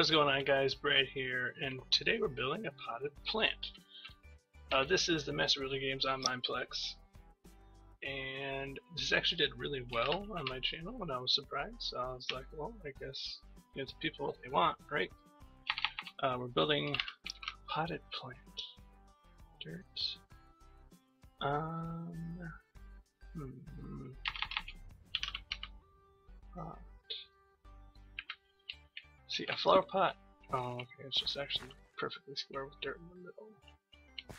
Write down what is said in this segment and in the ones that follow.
What is going on guys, Brad here, and today we're building a potted plant. Uh, this is the Master Builder Games on Mineplex, and this actually did really well on my channel, and I was surprised. So I was like, well, I guess give the people what they want, right? Uh, we're building potted plant. Dirt. Um. Hmm. Pot. See, a flower pot. Oh, okay, it's just actually perfectly square with dirt in the middle.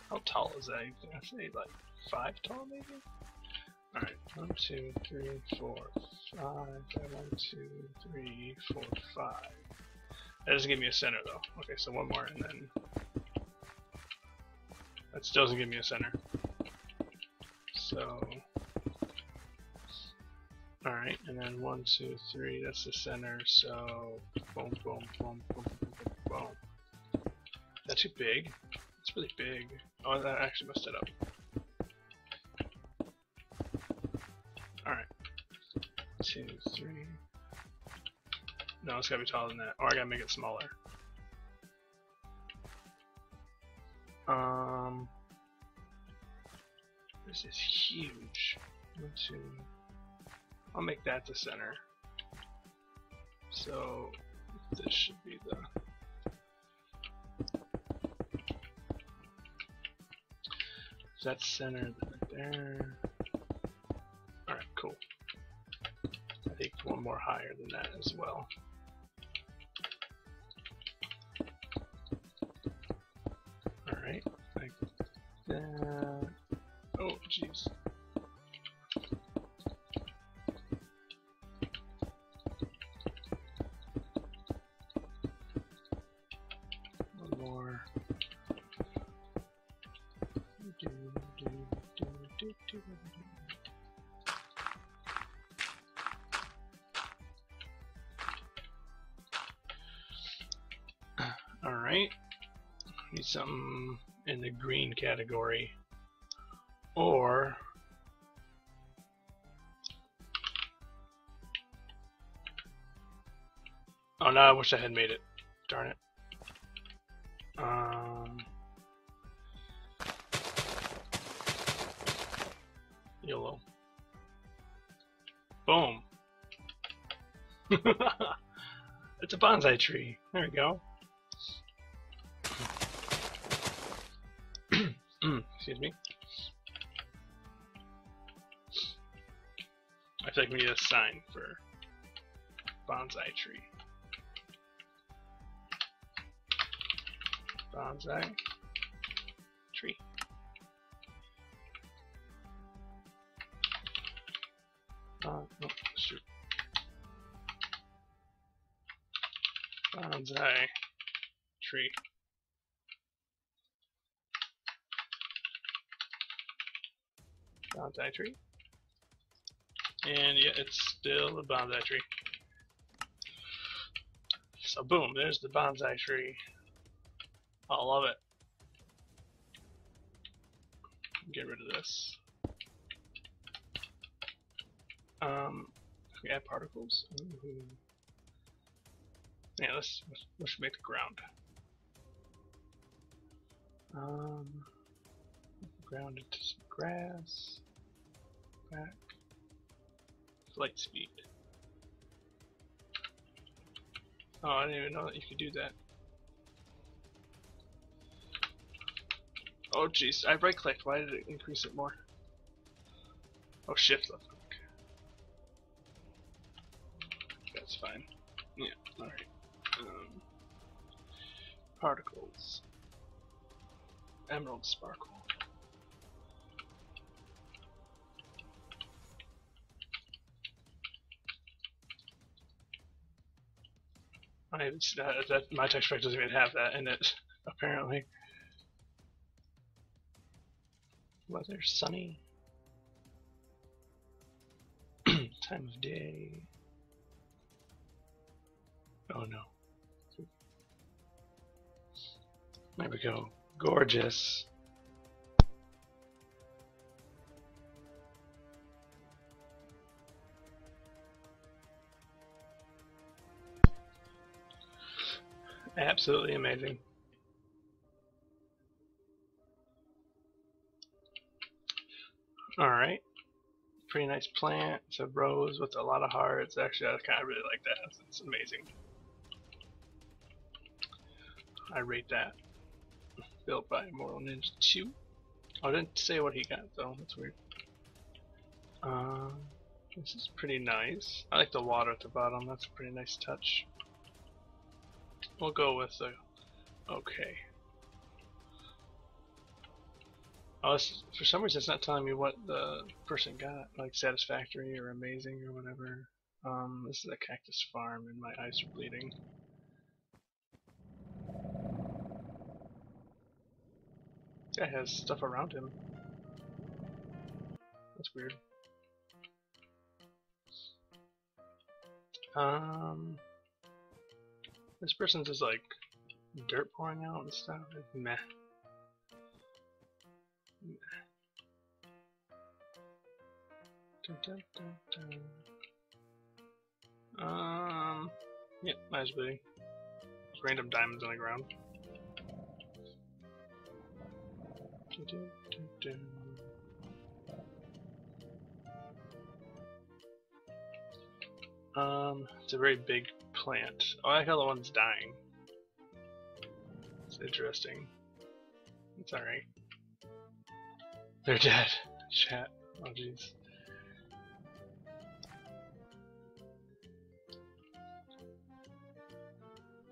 How tall is that? I say like five tall, maybe. All right, one, two, three, four, five. One, two, three, four, five. That doesn't give me a center though. Okay, so one more, and then that still doesn't give me a center. So Alright, and then one, two, three, that's the center, so boom, boom, boom, boom, boom, boom, boom. That's too big? It's really big. Oh, that actually messed it up. Alright. Two, three. No, it's gotta be taller than that. Or I gotta make it smaller. Um, this is huge. One, two, I'll make that the center. So this should be the that's center right there. Alright, cool. I think one more higher than that as well. Alright, like that. Oh, jeez. Something in the green category. Or Oh no, I wish I had made it. Darn it. Um YOLO. Boom. it's a bonsai tree. There we go. Excuse me. I feel like we need a sign for bonsai tree. Bonsai tree. Uh, no, shoot. Bonsai tree. Bonsai tree. And yeah, it's still a bonsai tree. So boom, there's the bonsai tree. I love it. Get rid of this. Um, we add particles. Ooh. Yeah, let's let's make the ground. Um, ground into some grass. Back. Flight speed. Oh, I didn't even know that you could do that. Oh jeez, I right clicked. Why did it increase it more? Oh, shift left click. That's fine. Yeah, alright. Um, particles. Emerald sparkle. I that, uh, that my text pack doesn't even have that in it, apparently. Weather sunny. Time of day. Oh no. There we go. Gorgeous. Absolutely amazing. Alright. Pretty nice plant. It's a rose with a lot of hearts. Actually, I kind of really like that. It's amazing. I rate that. Built by Mortal Ninja 2. Oh, I didn't say what he got though. That's weird. Um, this is pretty nice. I like the water at the bottom. That's a pretty nice touch. We'll go with the okay. Oh, for some reason it's not telling me what the person got, like satisfactory or amazing or whatever. Um, this is a cactus farm and my eyes are bleeding. This guy has stuff around him. That's weird. Um, this person's just like dirt pouring out and stuff. Meh. Dun, dun, dun, um, yep, nice bleeding. There's random diamonds on the ground. Um, it's a very big plant. Oh, I like how the one's dying. It's interesting. It's alright. They're dead. Chat. Oh jeez.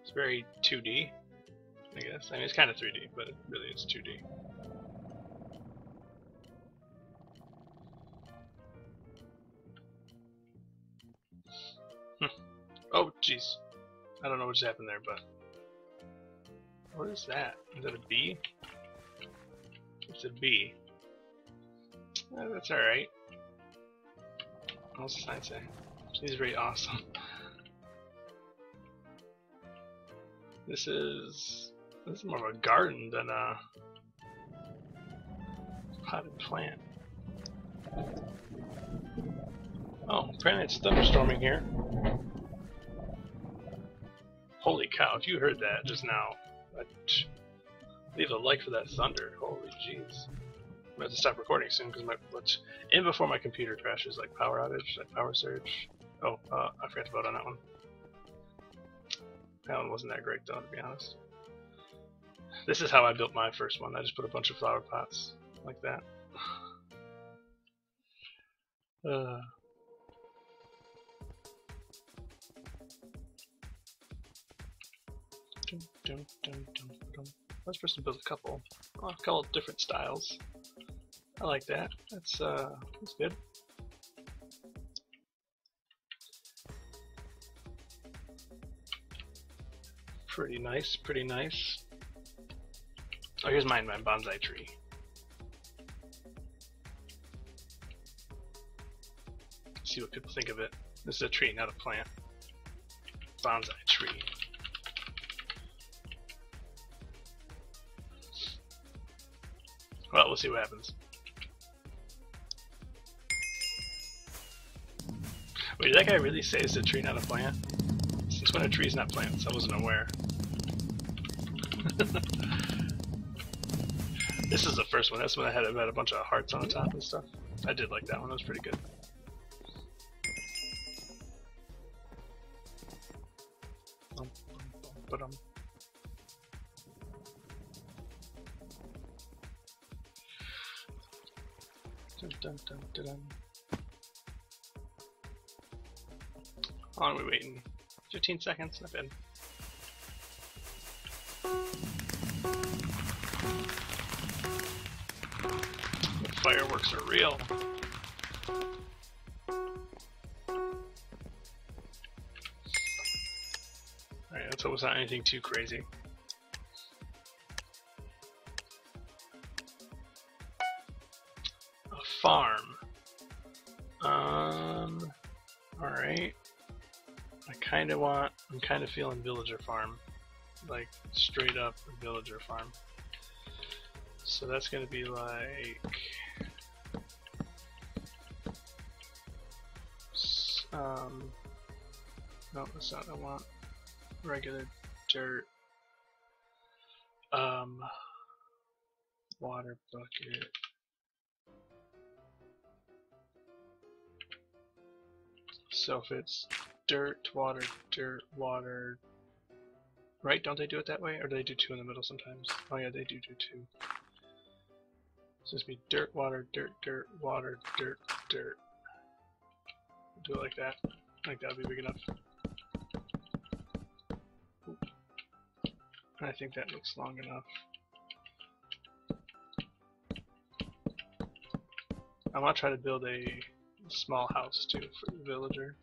It's very 2D, I guess. I mean, it's kind of 3D, but really it's 2D. Hmm. Jeez. I don't know what just happened there, but... What is that? Is that a bee? It's a bee. Eh, that's alright. What's the sign say? She's very awesome. This is this is more of a garden than a potted plant. Oh, apparently it's thunderstorming here. Holy cow, if you heard that just now, I'd leave a like for that thunder. Holy jeez. I'm going to stop recording soon because my what's in before my computer crashes, like power outage, like power surge. Oh, uh, I forgot to vote on that one. That one wasn't that great though, to be honest. This is how I built my first one. I just put a bunch of flower pots like that. Uh. Dun, dun, dun, supposed to build a couple, oh, a couple different styles. I like that. That's uh, that's good. Pretty nice, pretty nice. Oh, here's mine, my bonsai tree. see what people think of it. This is a tree, not a plant. Bonsai tree. Well, we'll see what happens. Wait, did that guy really say it's a tree, not a plant? Since when a trees not plants? I wasn't aware. this is the first one. That's when I had, had a bunch of hearts on the top and stuff. I did like that one. That was pretty good. Dun, dun. How long are we waiting? 15 seconds, not bad. The fireworks are real. Alright, let's hope it's not anything too crazy. Want, I'm kind of feeling villager farm. Like, straight up villager farm. So that's going to be like... Um, no, that's not what I want. Regular dirt. Um, water bucket. So if it's dirt, water, dirt, water, right? Don't they do it that way, or do they do two in the middle sometimes? Oh yeah, they do do two. So it's be dirt, water, dirt, dirt, water, dirt, dirt. Do it like that. I think that would be big enough. I think that looks long enough. I'm gonna try to build a small house too for the villager.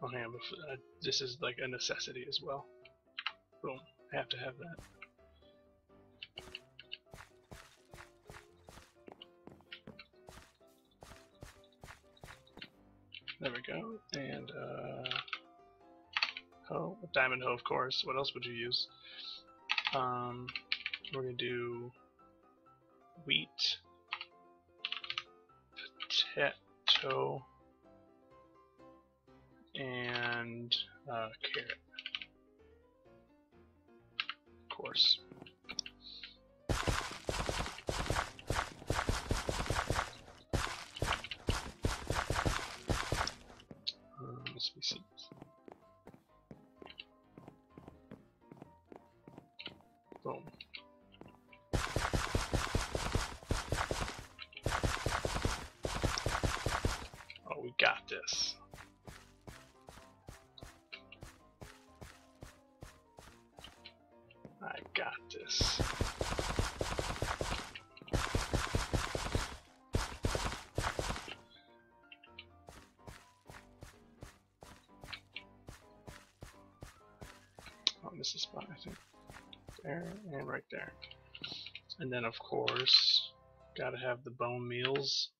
Oh, bef- uh, this is like a necessity as well. Boom. I have to have that. There we go. And, uh, hoe, a diamond hoe, of course. What else would you use? Um, we're gonna do wheat, potato, and uh, carrot. Of course. Boom. Oh, we got this. This is spot, I think. There and right there. And then, of course, gotta have the bone meals.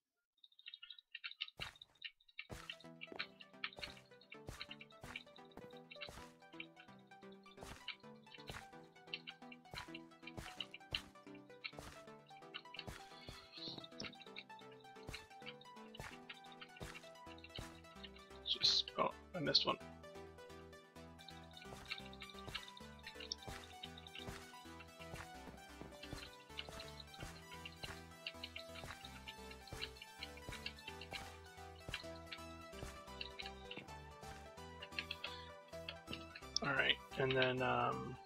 And then um,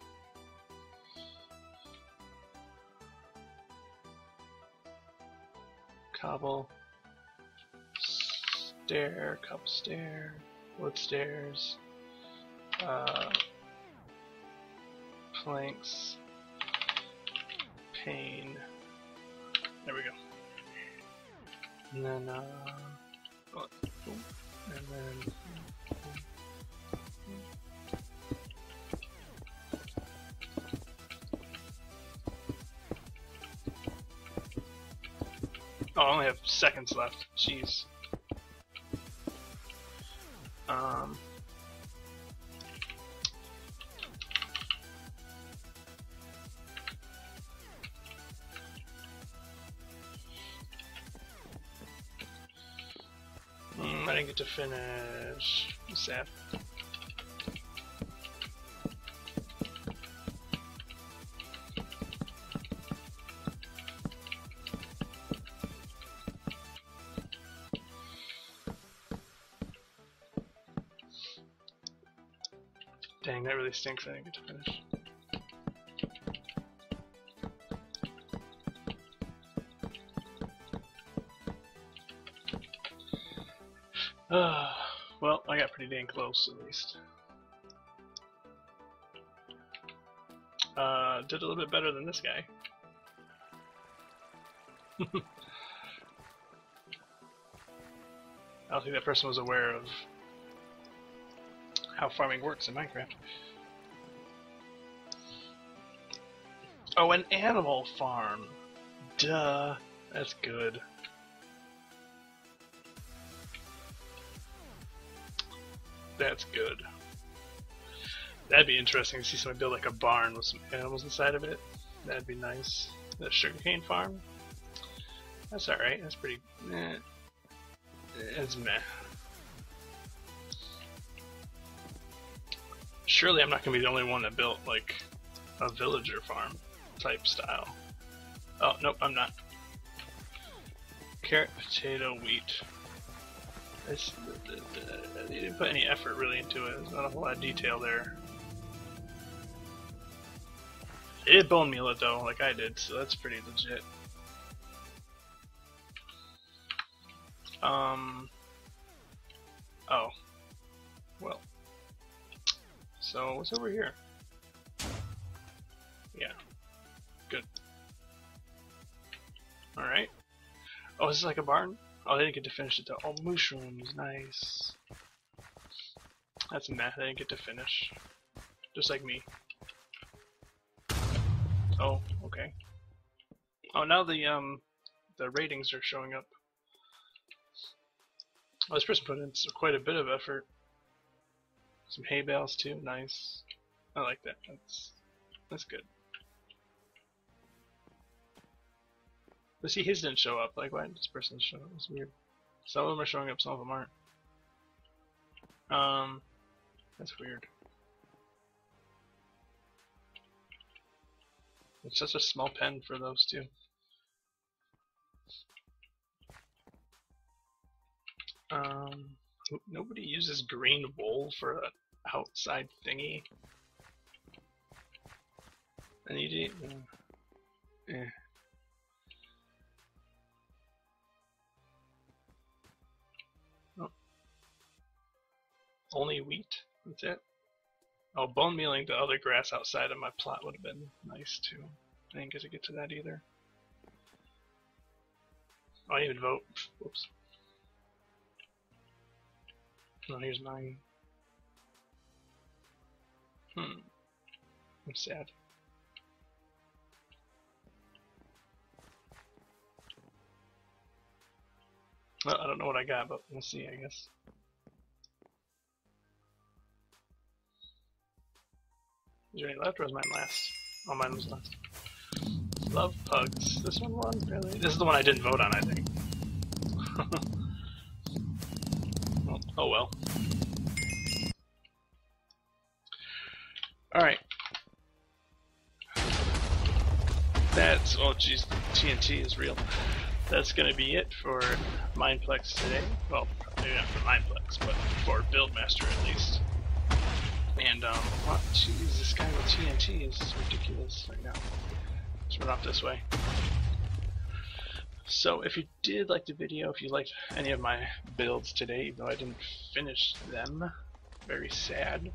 cobble stair, cobble stair, wood stairs, uh, planks, pane. There we go. And then, uh, oh, and then. Have seconds left. Jeez. Um. Mm, I didn't get to finish. Sad. Dang, that really stinks. I didn't get to finish. Uh, well, I got pretty dang close at least. Uh, did a little bit better than this guy. I don't think that person was aware of how farming works in Minecraft. Oh, an animal farm. Duh. That's good. That's good. That'd be interesting to see someone build like a barn with some animals inside of it. That'd be nice. The sugarcane farm. That's alright. That's pretty. Eh. It's meh. Surely I'm not gonna be the only one that built like a villager farm type style. Oh nope, I'm not. Carrot, potato, wheat. They didn't put any effort really into it. There's not a whole lot of detail there. It did bone meal it though, like I did, so that's pretty legit. Um. Oh. Well. So what's over here? Yeah. Good. Alright. Oh, is this like a barn? Oh, they didn't get to finish it though. Oh, mushrooms, nice. That's meh, they didn't get to finish. Just like me. Oh, okay. Oh, now the um the ratings are showing up. Oh, this person put in quite a bit of effort. Some hay bales too, nice. I like that. That's that's good. But see, his didn't show up. Like, why did this person show up? It's weird. Some of them are showing up, some of them aren't. Um, that's weird. It's such a small pen for those two. Um, nobody uses green wool for an outside thingy. And you do, uh, eh. Oh. Only wheat? That's it? Oh, bone mealing the other grass outside of my plot would have been nice too. I didn't get to get to that either. Oh, I even vote. Whoops. No, here's mine. Hmm. I'm sad. Well, I don't know what I got, but we'll see, I guess. Is there any left or was mine last? Oh, mine was last. Love pugs. This one won? Really? This is the one I didn't vote on, I think. oh, oh well. Alright. That's, oh jeez, TNT is real. That's gonna be it for Mineplex today. Well, maybe not for Mineplex, but for Buildmaster at least. And, um, what? Jeez, this guy with TNT is ridiculous right now. Let's run off this way. So, if you did like the video, if you liked any of my builds today, even though I didn't finish them, very sad,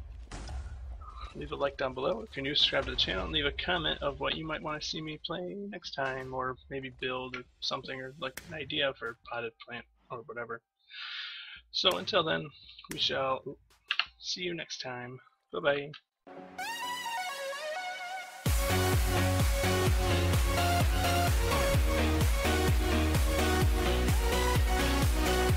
leave a like down below. If you're new, subscribe to the channel and leave a comment of what you might want to see me play next time, or maybe build or something, or like an idea for potted plant or whatever. So until then, we shall see you next time. Bye bye. We'll be right back. フフフフ。